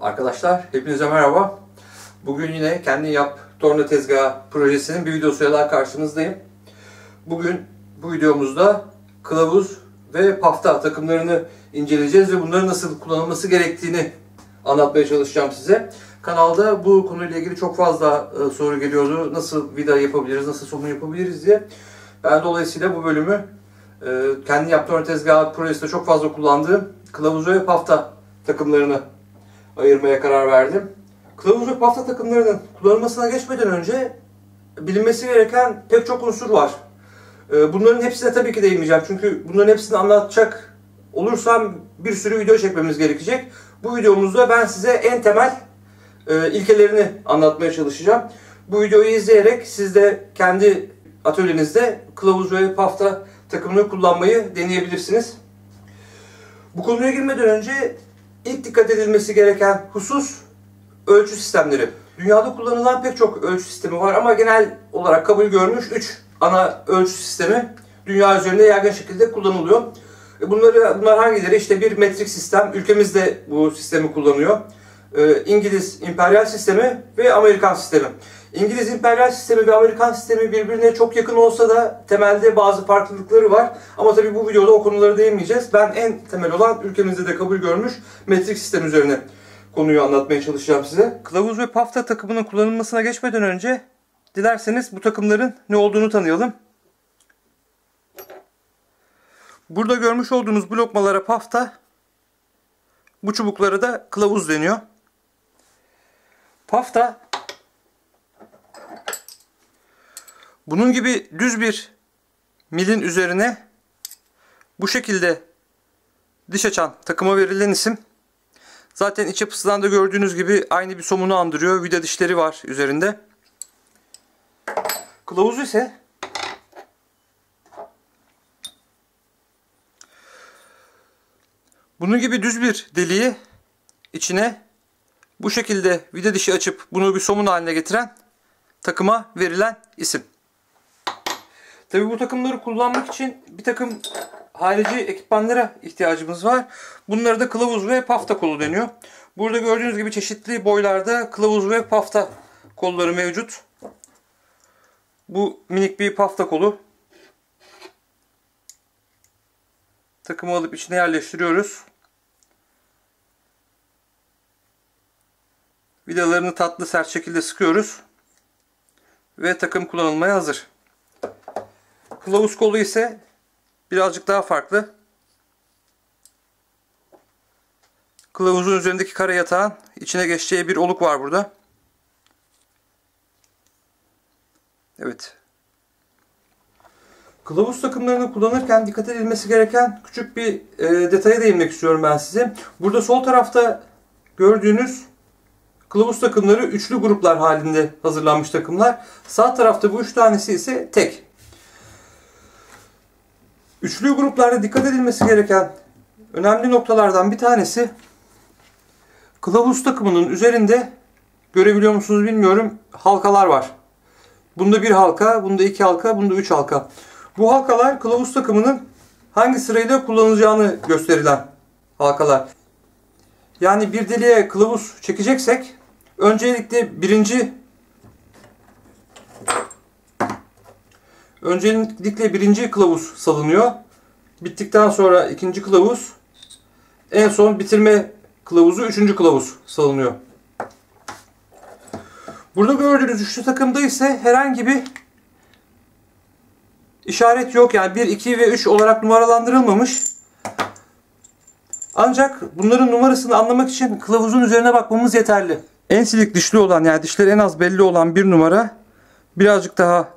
Arkadaşlar hepinize merhaba. Bugün yine kendi yap torna tezgahı projesinin bir videosuyla daha karşınızdayım. Bugün bu videomuzda kılavuz ve pafta takımlarını inceleyeceğiz ve bunların nasıl kullanılması gerektiğini anlatmaya çalışacağım size. Kanalda bu konuyla ilgili çok fazla e, soru geliyordu. Nasıl vida yapabiliriz, nasıl somun yapabiliriz diye. Ben dolayısıyla bu bölümü e, kendi yaptığım tezgah projesinde çok fazla kullandığım kılavuz ve pafta takımlarını ayırmaya karar verdim. Kılavuz ve pafta takımlarının kullanılmasına geçmeden önce bilinmesi gereken pek çok unsur var. E, bunların hepsine tabii ki değinmeyeceğim. Çünkü bunların hepsini anlatacak olursam bir sürü video çekmemiz gerekecek. Bu videomuzda ben size en temel e, ilkelerini anlatmaya çalışacağım. Bu videoyu izleyerek siz de kendi atölyenizde kılavuz ve pafta takımını kullanmayı deneyebilirsiniz. Bu konuya girmeden önce ilk dikkat edilmesi gereken husus ölçü sistemleri. Dünyada kullanılan pek çok ölçü sistemi var ama genel olarak kabul görmüş 3 ana ölçü sistemi dünya üzerinde yaygın şekilde kullanılıyor. E, bunları bunlar hangileri? İşte bir metrik sistem. Ülkemizde bu sistemi kullanıyor. Ee, İngiliz imperial sistemi ve Amerikan sistemi. İngiliz imperial sistemi ve Amerikan sistemi birbirine çok yakın olsa da temelde bazı farklılıkları var. Ama tabii bu videoda o konuları değinmeyeceğiz. Ben en temel olan ülkemizde de kabul görmüş metrik sistem üzerine konuyu anlatmaya çalışacağım size. Kılavuz ve pafta takımının kullanılmasına geçmeden önce dilerseniz bu takımların ne olduğunu tanıyalım. Burada görmüş olduğunuz bu lokmalara pafta, bu çubuklara da kılavuz deniyor. Pafta bunun gibi düz bir milin üzerine bu şekilde diş açan takıma verilen isim. Zaten iç yapısından da gördüğünüz gibi aynı bir somunu andırıyor. Vida dişleri var üzerinde. Kılavuz ise bunun gibi düz bir deliği içine bu şekilde vida dişi açıp bunu bir somun haline getiren takıma verilen isim. Tabi bu takımları kullanmak için bir takım harici ekipmanlara ihtiyacımız var. Bunları da kılavuz ve pafta kolu deniyor. Burada gördüğünüz gibi çeşitli boylarda kılavuz ve pafta kolları mevcut. Bu minik bir pafta kolu. Takımı alıp içine yerleştiriyoruz. Vidalarını tatlı sert şekilde sıkıyoruz. Ve takım kullanılmaya hazır. Kılavuz kolu ise birazcık daha farklı. Kılavuzun üzerindeki kara yatağın içine geçeceği bir oluk var burada. Evet. Kılavuz takımlarını kullanırken dikkat edilmesi gereken küçük bir e, detaya değinmek istiyorum ben size. Burada sol tarafta gördüğünüz Kılavuz takımları üçlü gruplar halinde hazırlanmış takımlar. Sağ tarafta bu üç tanesi ise tek. Üçlü gruplarda dikkat edilmesi gereken önemli noktalardan bir tanesi kılavuz takımının üzerinde görebiliyor musunuz bilmiyorum halkalar var. Bunda bir halka, bunda iki halka, bunda üç halka. Bu halkalar kılavuz takımının hangi sırayla kullanılacağını gösterilen halkalar. Yani bir deliğe kılavuz çekeceksek Öncelikle birinci Öncelikle birinci kılavuz salınıyor. Bittikten sonra ikinci kılavuz. En son bitirme kılavuzu üçüncü kılavuz salınıyor. Burada gördüğünüz üçlü takımda ise herhangi bir işaret yok. Yani 1, 2 ve 3 olarak numaralandırılmamış. Ancak bunların numarasını anlamak için kılavuzun üzerine bakmamız yeterli. En silik dişli olan yani dişleri en az belli olan bir numara. Birazcık daha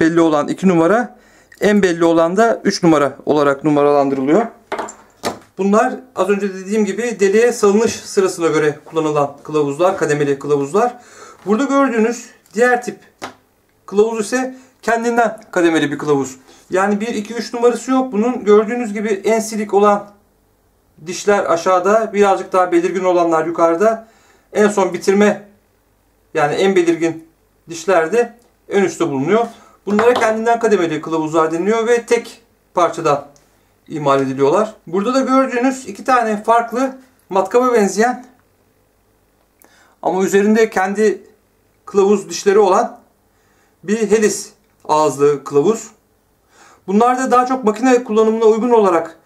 belli olan iki numara. En belli olan da 3 numara olarak numaralandırılıyor. Bunlar az önce dediğim gibi deliğe salınış sırasına göre kullanılan kılavuzlar, kademeli kılavuzlar. Burada gördüğünüz diğer tip kılavuz ise kendinden kademeli bir kılavuz. Yani 1, 2, 3 numarası yok. Bunun gördüğünüz gibi en silik olan dişler aşağıda, birazcık daha belirgin olanlar yukarıda. En son bitirme yani en belirgin dişlerde ön üstte bulunuyor. Bunlara kendinden kademeli kılavuzlar deniliyor ve tek parçada imal ediliyorlar. Burada da gördüğünüz iki tane farklı matkaba benzeyen ama üzerinde kendi kılavuz dişleri olan bir helis ağızlı kılavuz. Bunlar da daha çok makine kullanımına uygun olarak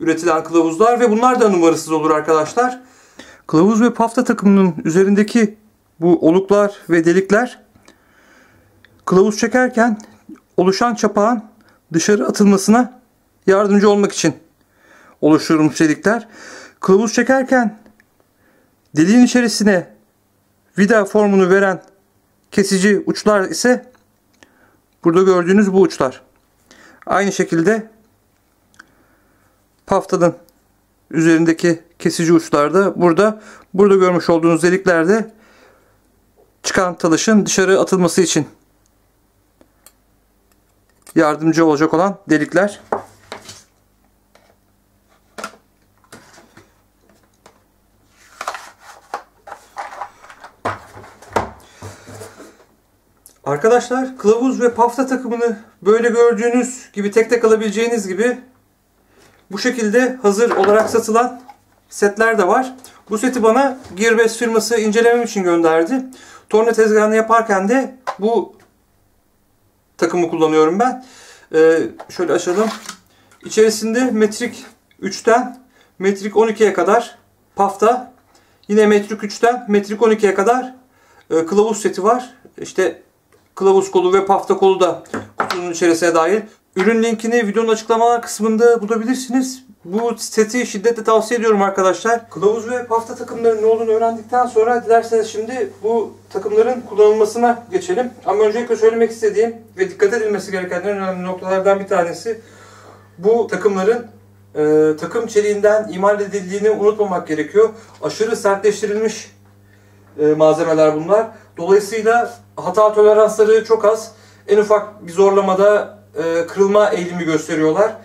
üretilen kılavuzlar ve bunlar da numarasız olur arkadaşlar. Kılavuz ve pafta takımının üzerindeki bu oluklar ve delikler kılavuz çekerken oluşan çapağın dışarı atılmasına yardımcı olmak için oluşturulmuş delikler. Kılavuz çekerken deliğin içerisine vida formunu veren kesici uçlar ise burada gördüğünüz bu uçlar. Aynı şekilde paftanın üzerindeki kesici uçlarda burada burada görmüş olduğunuz deliklerde çıkan talışın dışarı atılması için yardımcı olacak olan delikler. Arkadaşlar kılavuz ve pafta takımını böyle gördüğünüz gibi tek tek alabileceğiniz gibi bu şekilde hazır olarak satılan setler de var. Bu seti bana Gearbest firması incelemem için gönderdi. Torna tezgahını yaparken de bu takımı kullanıyorum ben. Ee, şöyle açalım. İçerisinde metrik 3'ten metrik 12'ye kadar pafta. Yine metrik 3'ten metrik 12'ye kadar e, kılavuz seti var. İşte kılavuz kolu ve pafta kolu da kutunun içerisine dahil. Ürün linkini videonun açıklamalar kısmında bulabilirsiniz. Bu seti şiddetle tavsiye ediyorum arkadaşlar. Kılavuz ve pafta takımlarının ne olduğunu öğrendikten sonra dilerseniz şimdi bu takımların kullanılmasına geçelim. Ama öncelikle söylemek istediğim ve dikkat edilmesi gereken en önemli noktalardan bir tanesi bu takımların e, takım çeliğinden imal edildiğini unutmamak gerekiyor. Aşırı sertleştirilmiş e, malzemeler bunlar. Dolayısıyla hata toleransları çok az. En ufak bir zorlamada e, kırılma eğilimi gösteriyorlar.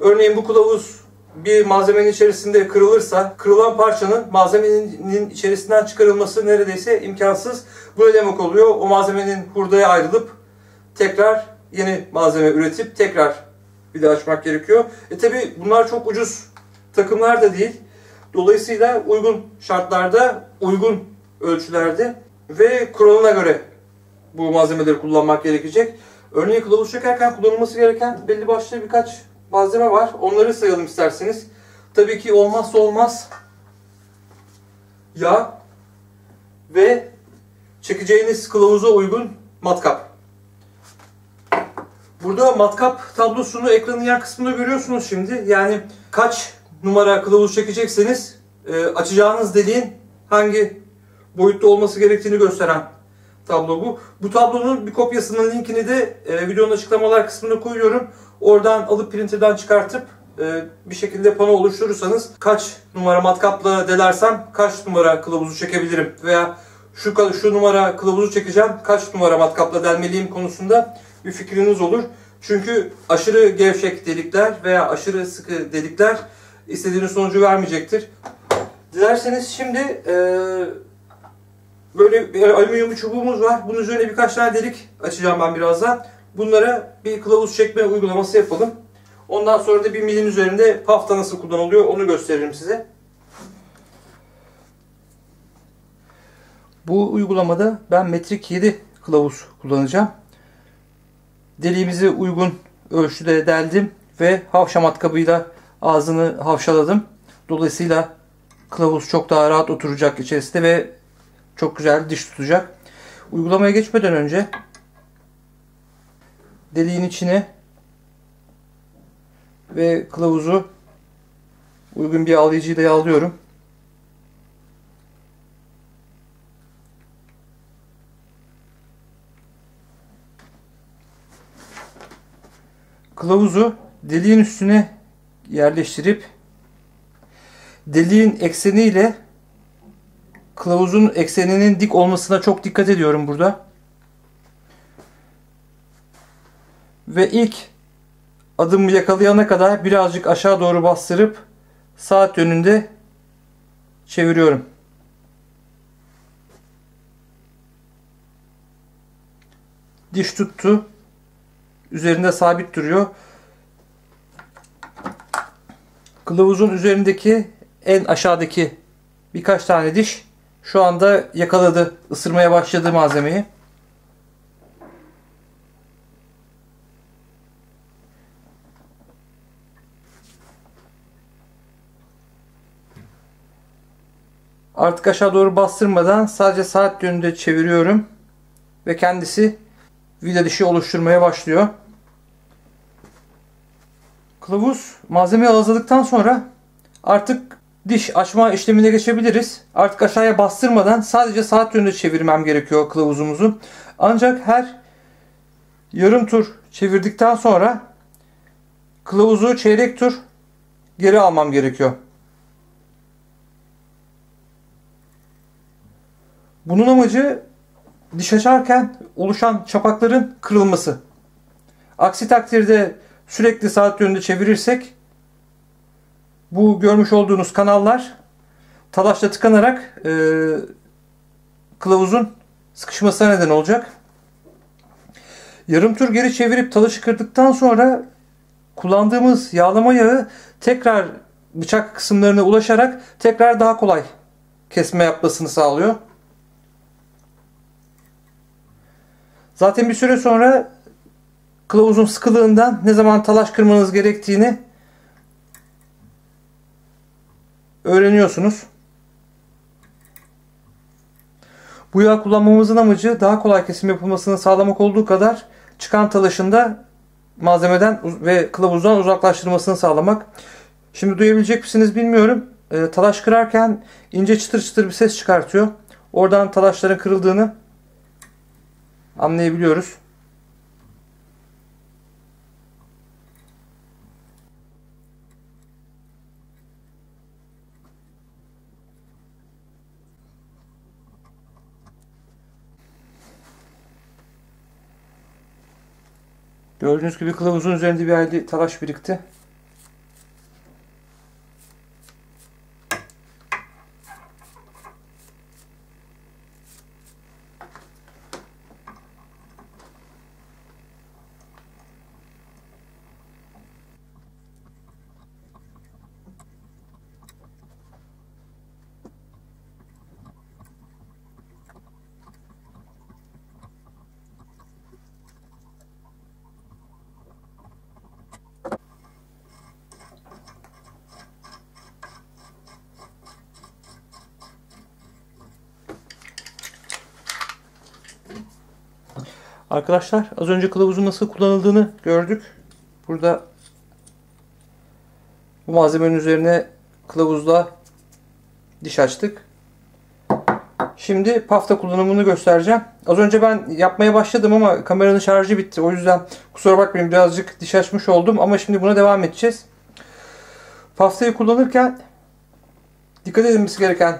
Örneğin bu kılavuz bir malzemenin içerisinde kırılırsa kırılan parçanın malzemenin içerisinden çıkarılması neredeyse imkansız. Bu ne demek oluyor? O malzemenin hurdaya ayrılıp tekrar yeni malzeme üretip tekrar bir de açmak gerekiyor. E tabi bunlar çok ucuz takımlar da değil. Dolayısıyla uygun şartlarda, uygun ölçülerde ve kuralına göre bu malzemeleri kullanmak gerekecek. Örneğin kılavuz çekerken kullanılması gereken belli başlı birkaç malzeme var. Onları sayalım isterseniz. Tabii ki olmazsa olmaz yağ ve çekeceğiniz kılavuza uygun matkap. Burada matkap tablosunu ekranın yan kısmında görüyorsunuz şimdi. Yani kaç numara kılavuz çekecekseniz e, açacağınız deliğin hangi boyutta olması gerektiğini gösteren tablo bu. Bu tablonun bir kopyasının linkini de e, videonun açıklamalar kısmına koyuyorum. Oradan alıp printerden çıkartıp e, bir şekilde pano oluşturursanız kaç numara matkapla delersem kaç numara kılavuzu çekebilirim veya şu şu numara kılavuzu çekeceğim kaç numara matkapla delmeliyim konusunda bir fikriniz olur. Çünkü aşırı gevşek delikler veya aşırı sıkı delikler istediğiniz sonucu vermeyecektir. Dilerseniz şimdi e, böyle bir alüminyum çubuğumuz var. Bunun üzerine birkaç tane delik açacağım ben birazdan. Bunlara bir kılavuz çekme uygulaması yapalım. Ondan sonra da bir milin üzerinde pafta nasıl kullanılıyor onu gösteririm size. Bu uygulamada ben metrik 7 kılavuz kullanacağım. Deliğimizi uygun ölçüde deldim ve havşa matkabıyla ağzını havşaladım. Dolayısıyla kılavuz çok daha rahat oturacak içerisinde ve çok güzel diş tutacak. Uygulamaya geçmeden önce deliğin içine ve kılavuzu uygun bir yağlayıcıyla yağlıyorum. Kılavuzu deliğin üstüne yerleştirip deliğin ekseniyle kılavuzun ekseninin dik olmasına çok dikkat ediyorum burada. Ve ilk adımı yakalayana kadar birazcık aşağı doğru bastırıp saat yönünde çeviriyorum. Diş tuttu. Üzerinde sabit duruyor. Kılavuzun üzerindeki en aşağıdaki birkaç tane diş şu anda yakaladı, ısırmaya başladı malzemeyi. Artık aşağı doğru bastırmadan sadece saat yönünde çeviriyorum. Ve kendisi vida dişi oluşturmaya başlıyor. Kılavuz malzemeyi hazırladıktan sonra artık diş açma işlemine geçebiliriz. Artık aşağıya bastırmadan sadece saat yönünde çevirmem gerekiyor kılavuzumuzu. Ancak her yarım tur çevirdikten sonra kılavuzu çeyrek tur geri almam gerekiyor. Bunun amacı diş açarken oluşan çapakların kırılması. Aksi takdirde sürekli saat yönünde çevirirsek bu görmüş olduğunuz kanallar talaşla tıkanarak e, kılavuzun sıkışmasına neden olacak. Yarım tur geri çevirip talaşı kırdıktan sonra kullandığımız yağlama yağı tekrar bıçak kısımlarına ulaşarak tekrar daha kolay kesme yapmasını sağlıyor. Zaten bir süre sonra kılavuzun sıkılığından ne zaman talaş kırmanız gerektiğini öğreniyorsunuz. Bu yağ kullanmamızın amacı daha kolay kesim yapılmasını sağlamak olduğu kadar çıkan talaşın da malzemeden ve kılavuzdan uzaklaştırmasını sağlamak. Şimdi duyabilecek misiniz bilmiyorum. E, talaş kırarken ince çıtır çıtır bir ses çıkartıyor. Oradan talaşların kırıldığını anlayabiliyoruz. Gördüğünüz gibi kılavuzun üzerinde bir hayli talaş birikti. Arkadaşlar az önce kılavuzun nasıl kullanıldığını gördük. Burada bu malzemenin üzerine kılavuzla diş açtık. Şimdi pafta kullanımını göstereceğim. Az önce ben yapmaya başladım ama kameranın şarjı bitti. O yüzden kusura bakmayın birazcık diş açmış oldum ama şimdi buna devam edeceğiz. Paftayı kullanırken dikkat edilmesi gereken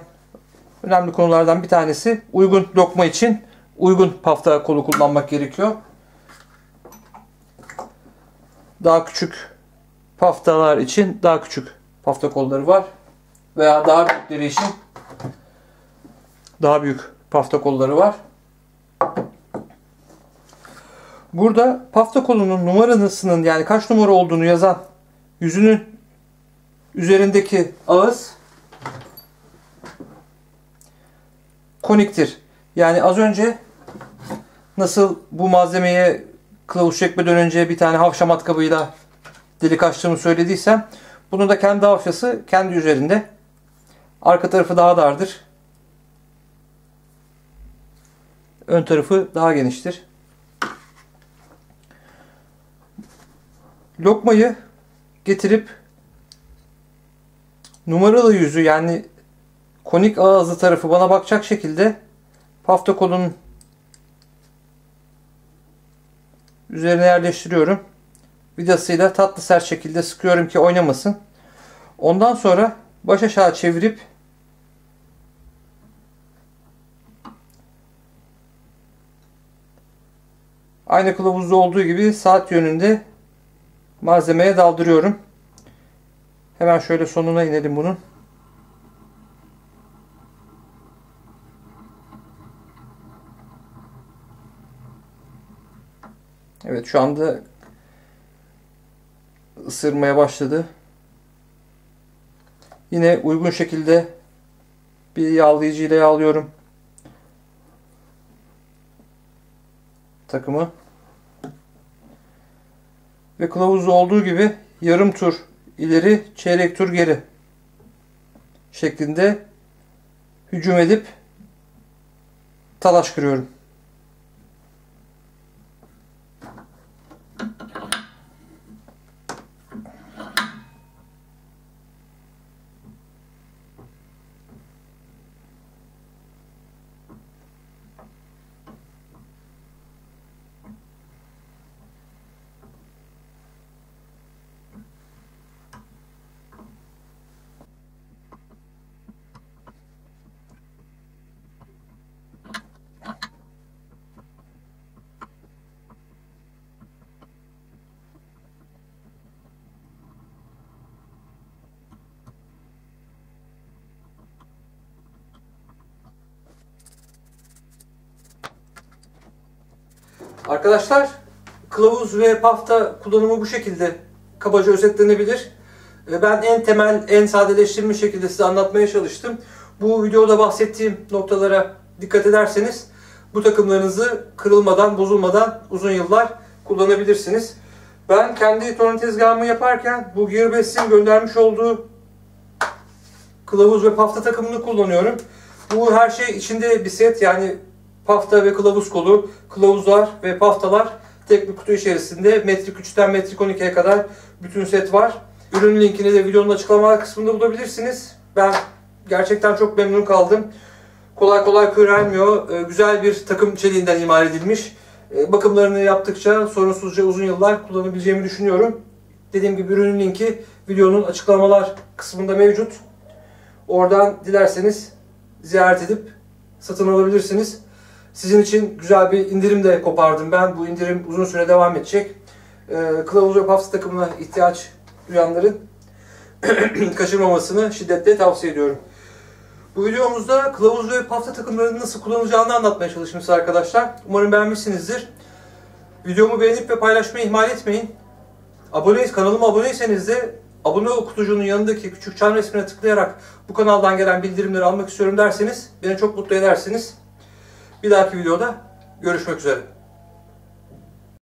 önemli konulardan bir tanesi uygun lokma için uygun pafta kolu kullanmak gerekiyor. Daha küçük paftalar için daha küçük pafta kolları var. Veya daha büyükleri için daha büyük pafta kolları var. Burada pafta kolunun numarasının yani kaç numara olduğunu yazan yüzünün üzerindeki ağız koniktir. Yani az önce nasıl bu malzemeye kılavuz çekmeden önce bir tane havşa matkabıyla delik açtığımı söylediysem bunun da kendi havşası kendi üzerinde. Arka tarafı daha dardır. Ön tarafı daha geniştir. Lokmayı getirip numaralı yüzü yani konik ağızlı tarafı bana bakacak şekilde pafta kolunun üzerine yerleştiriyorum. Vidasıyla tatlı sert şekilde sıkıyorum ki oynamasın. Ondan sonra baş aşağı çevirip aynı kılavuzda olduğu gibi saat yönünde malzemeye daldırıyorum. Hemen şöyle sonuna inelim bunun. Evet şu anda ısırmaya başladı. Yine uygun şekilde Bir yağlayıcı ile yağlıyorum. Takımı. Ve kılavuzda olduğu gibi yarım tur ileri, çeyrek tur geri şeklinde hücum edip talaş kırıyorum. Arkadaşlar kılavuz ve pafta kullanımı bu şekilde kabaca özetlenebilir. E, Ben en temel, en sadeleştirilmiş şekilde size anlatmaya çalıştım. Bu videoda bahsettiğim noktalara dikkat ederseniz bu takımlarınızı kırılmadan, bozulmadan uzun yıllar kullanabilirsiniz. Ben kendi torna tezgahımı yaparken bu Gearbest'in göndermiş olduğu kılavuz ve pafta takımını kullanıyorum. Bu her şey içinde bir set yani pafta ve kılavuz kolu, kılavuzlar ve paftalar tek bir kutu içerisinde metrik 3'ten metrik 12'ye kadar bütün set var. Ürün linkini de videonun açıklamalar kısmında bulabilirsiniz. Ben gerçekten çok memnun kaldım. Kolay kolay körelmiyor. Ee, Güzel bir takım çeliğinden imal edilmiş. Ee, Bakımlarını yaptıkça sorunsuzca uzun yıllar kullanabileceğimi düşünüyorum. Dediğim gibi ürünün linki videonun açıklamalar kısmında mevcut. Oradan dilerseniz ziyaret edip satın alabilirsiniz. Sizin için güzel bir indirim de kopardım ben. Bu indirim uzun süre devam edecek. Ee, Kılavuz ve Puffs takımına ihtiyaç duyanların kaçırmamasını şiddetle tavsiye ediyorum. Bu videomuzda kılavuz ve pafta takımlarını nasıl kullanılacağını anlatmaya çalıştım size arkadaşlar. Umarım beğenmişsinizdir. Videomu beğenip ve paylaşmayı ihmal etmeyin. Abone, kanalıma aboneyseniz de abone ol kutucuğunun yanındaki küçük çan resmine tıklayarak bu kanaldan gelen bildirimleri almak istiyorum derseniz beni çok mutlu edersiniz. Bir dahaki videoda görüşmek üzere.